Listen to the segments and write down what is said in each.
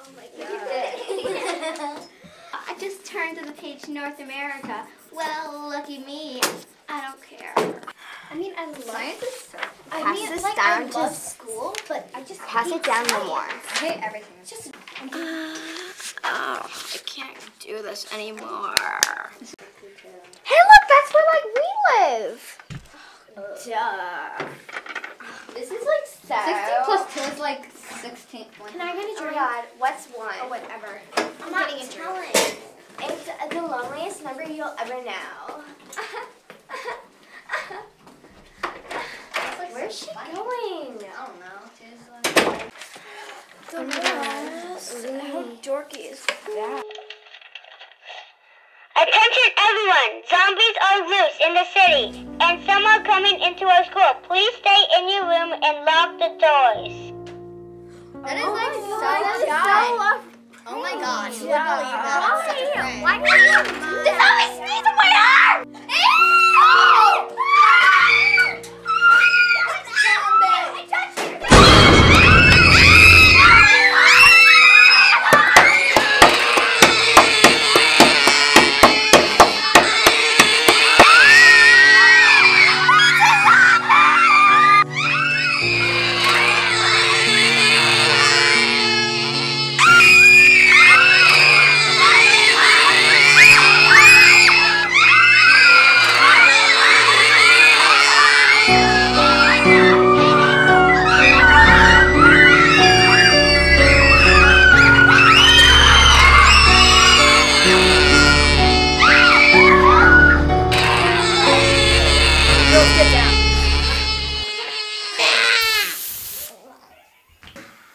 Oh my god. I just turned to the page North America. Well, lucky me. I don't care. I mean, I love Science is so I Pass mean, this like, down I to love s- school, but I just Pass it down science. no more. I hate everything. It's just Oh, I can't do this anymore. Hey, look, that's where like we live. duh. This is like So- 16 plus 2 is like 16. Can I get a drink? Oh my god, what's one? Oh, whatever. I'm not getting a drink. It's the loneliest number you'll ever know. Where's she going? I don't know. She's like. Oh my god. How dorky is that? Attention everyone! Zombies are loose in the city, and some are coming into our school. Please stay in your room and lock the doors. That is Oh like my so God, that is so Oh my gosh. Yeah. Why? Why? Why?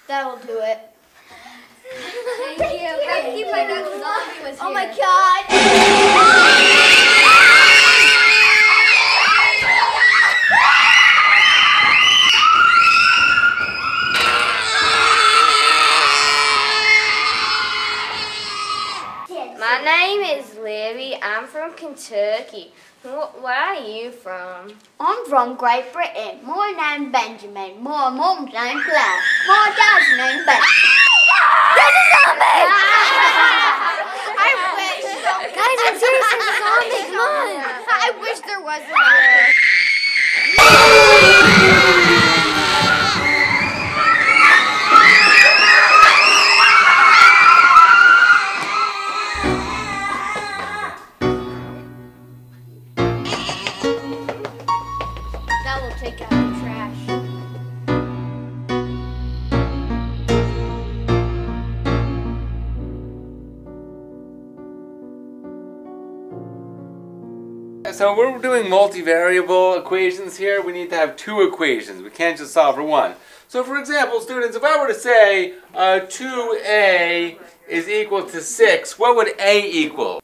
That'll do it. Thank you. I have to keep my nose zombie was Oh my god. My name is Libby. I'm from Kentucky. Wh- Where are you from? I'm from Great Britain. My name's Benjamin. My mum's name's Claire. My dad's name's Ben. There's a zombie! I wish. Guys, I'm serious. There's a zombie. Come on. I wish there was one. That out the trash. So we're doing multivariable equations here. We need to have two equations. We can't just solve for one. So for example, students, if I were to say uh, 2a is equal to 6, what would a equal?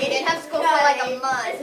We didn't have school for like a month.